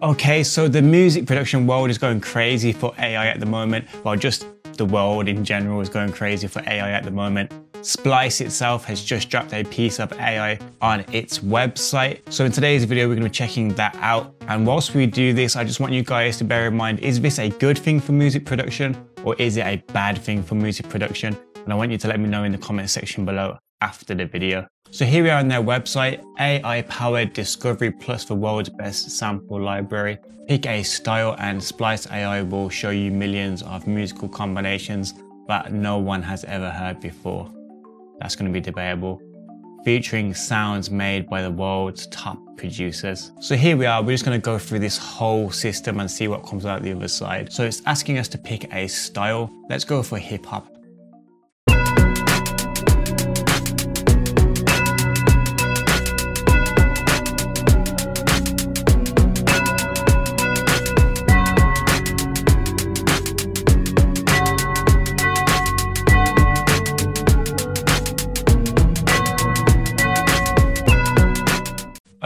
Okay, so the music production world is going crazy for AI at the moment. Well, just the world in general is going crazy for AI at the moment. Splice itself has just dropped a piece of AI on its website. So in today's video, we're gonna be checking that out. And whilst we do this, I just want you guys to bear in mind, is this a good thing for music production or is it a bad thing for music production? And I want you to let me know in the comment section below after the video. So here we are on their website, AI powered Discovery Plus the world's best sample library. Pick a style and Splice AI will show you millions of musical combinations that no one has ever heard before. That's going to be debatable. Featuring sounds made by the world's top producers. So here we are, we're just going to go through this whole system and see what comes out the other side. So it's asking us to pick a style. Let's go for hip hop.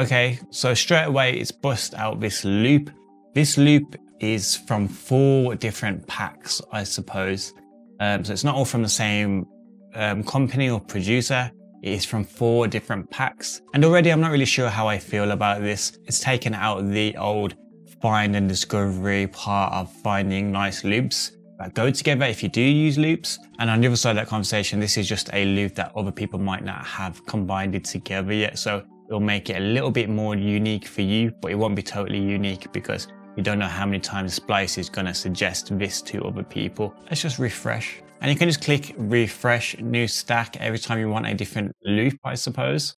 Okay, so straight away it's bust out this loop. This loop is from four different packs, I suppose. Um, so it's not all from the same um, company or producer. It is from four different packs. And already I'm not really sure how I feel about this. It's taken out the old find and discovery part of finding nice loops that go together if you do use loops. And on the other side of that conversation, this is just a loop that other people might not have combined it together yet. So It'll make it a little bit more unique for you, but it won't be totally unique because you don't know how many times Splice is going to suggest this to other people. Let's just refresh. And you can just click refresh new stack every time you want a different loop, I suppose.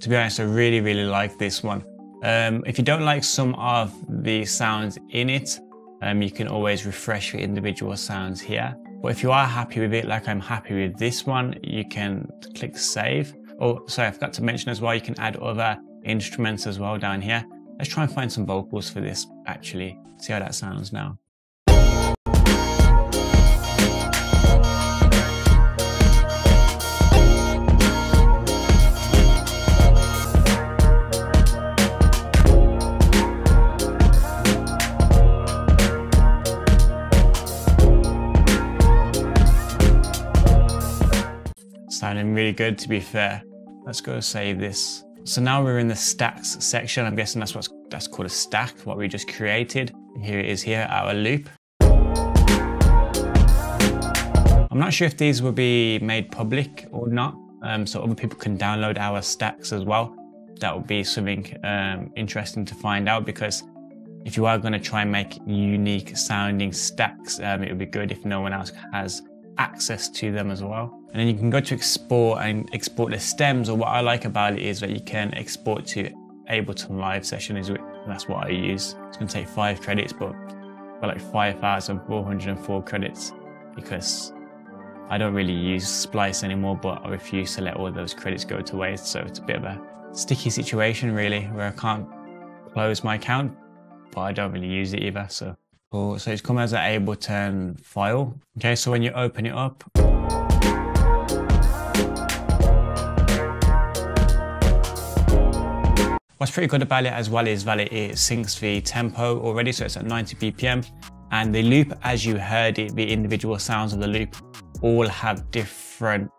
To be honest, I really, really like this one. Um, if you don't like some of the sounds in it, um, you can always refresh your individual sounds here. But if you are happy with it, like I'm happy with this one, you can click save. Oh, sorry, I forgot to mention as well, you can add other instruments as well down here. Let's try and find some vocals for this actually. See how that sounds now. Sounding really good to be fair. Let's go save this. So now we're in the stacks section. I'm guessing that's what's that's called a stack, what we just created. Here it is here, our loop. I'm not sure if these will be made public or not, um, so other people can download our stacks as well. That would be something um, interesting to find out because if you are going to try and make unique sounding stacks, um, it would be good if no one else has access to them as well. And then you can go to export and export the stems or what I like about it is that you can export to Ableton Live session is that's what I use. It's gonna take five credits, but like 5,404 credits because I don't really use Splice anymore, but I refuse to let all those credits go to waste. So it's a bit of a sticky situation really where I can't close my account, but I don't really use it either. So Cool. So it's come as an Ableton file. Okay, so when you open it up, What's pretty good about it as well is that it syncs the tempo already, so it's at 90 BPM. And the loop, as you heard it, the individual sounds of the loop all have different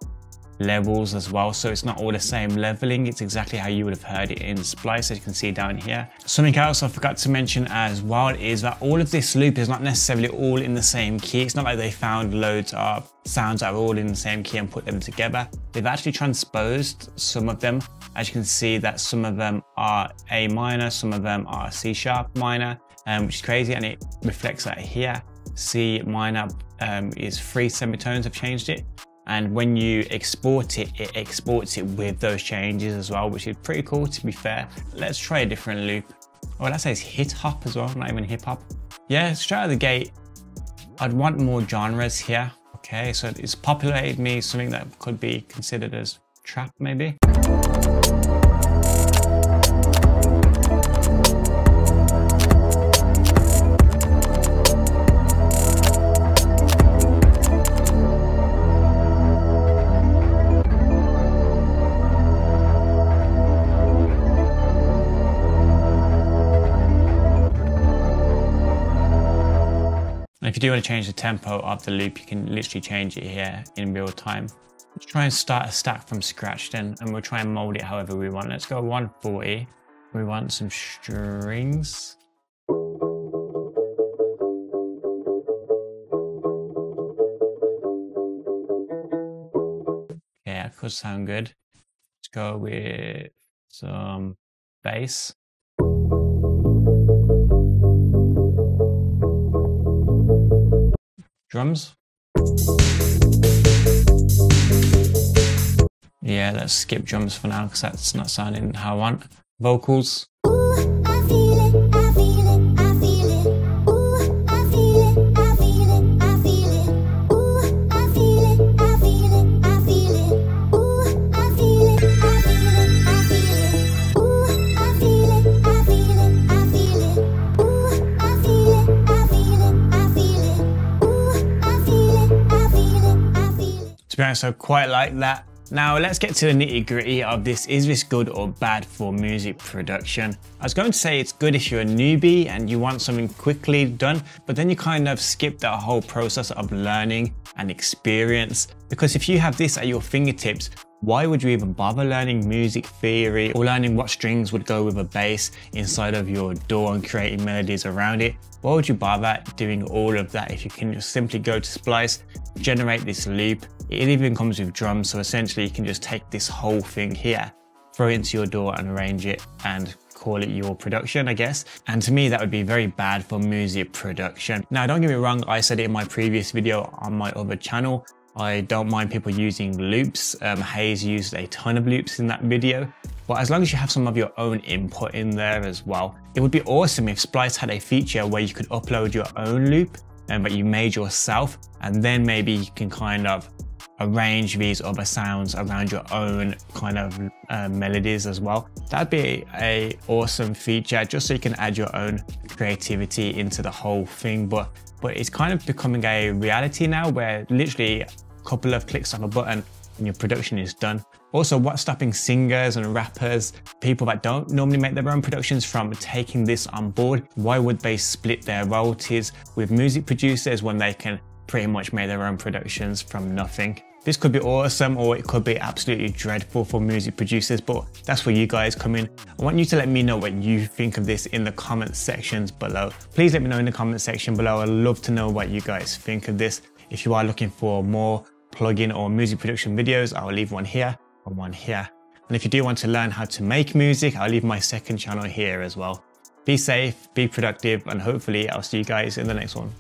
levels as well. So it's not all the same leveling. It's exactly how you would have heard it in Splice, as you can see down here. Something else I forgot to mention as well is that all of this loop is not necessarily all in the same key. It's not like they found loads of sounds that are all in the same key and put them together. They've actually transposed some of them. As you can see that some of them are A minor, some of them are C sharp minor, um, which is crazy and it reflects that here. C minor um, is three semitones, I've changed it. And when you export it, it exports it with those changes as well, which is pretty cool to be fair. Let's try a different loop. Oh, that says hip hop as well, not even hip hop. Yeah, straight out of the gate, I'd want more genres here. Okay, so it's populated me something that could be considered as trap maybe. Do want to change the tempo of the loop, you can literally change it here in real time. Let's try and start a stack from scratch then, and we'll try and mold it however we want. Let's go 140. We want some strings. Yeah, that could sound good. Let's go with some bass. Drums. Yeah, let's skip drums for now because that's not sounding how I want. Vocals. To I quite like that. Now let's get to the nitty gritty of this. Is this good or bad for music production? I was going to say it's good if you're a newbie and you want something quickly done, but then you kind of skip that whole process of learning and experience. Because if you have this at your fingertips, why would you even bother learning music theory or learning what strings would go with a bass inside of your door and creating melodies around it? Why would you bother doing all of that if you can just simply go to Splice, generate this loop, it even comes with drums, so essentially you can just take this whole thing here, throw it into your door and arrange it and call it your production, I guess. And to me, that would be very bad for music production. Now, don't get me wrong, I said it in my previous video on my other channel. I don't mind people using loops. Um, Hayes used a ton of loops in that video. But as long as you have some of your own input in there as well, it would be awesome if Splice had a feature where you could upload your own loop um, that you made yourself. And then maybe you can kind of arrange these other sounds around your own kind of uh, melodies as well. That'd be a awesome feature just so you can add your own creativity into the whole thing. But but it's kind of becoming a reality now where literally a couple of clicks of a button and your production is done. Also, what's stopping singers and rappers, people that don't normally make their own productions from taking this on board? Why would they split their royalties with music producers when they can pretty much make their own productions from nothing. This could be awesome or it could be absolutely dreadful for music producers, but that's where you guys come in. I want you to let me know what you think of this in the comment sections below. Please let me know in the comment section below. I'd love to know what you guys think of this. If you are looking for more plugin or music production videos, I'll leave one here and one here. And if you do want to learn how to make music, I'll leave my second channel here as well. Be safe, be productive, and hopefully I'll see you guys in the next one.